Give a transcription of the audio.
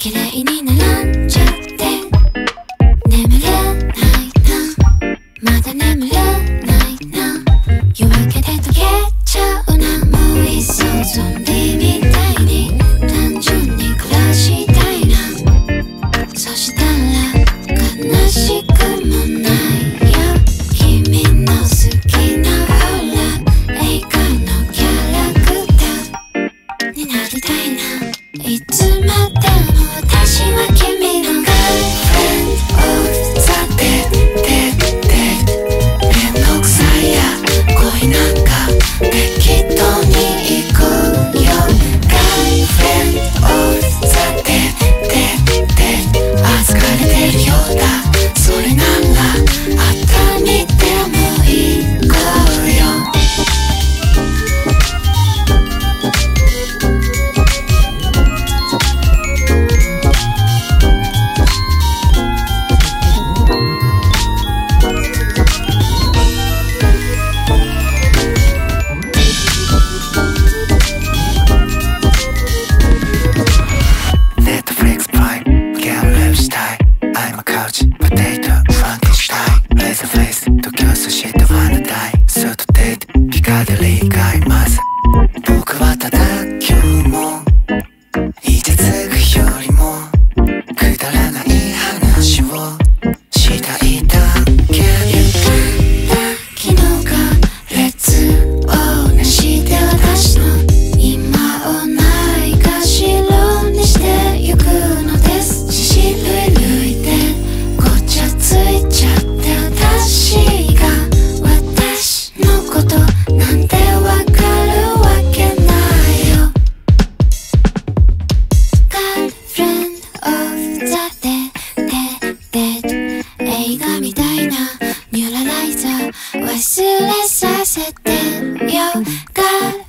嫌いにならんじゃって。眠れないな。まだ眠れない。 가세 땐 여가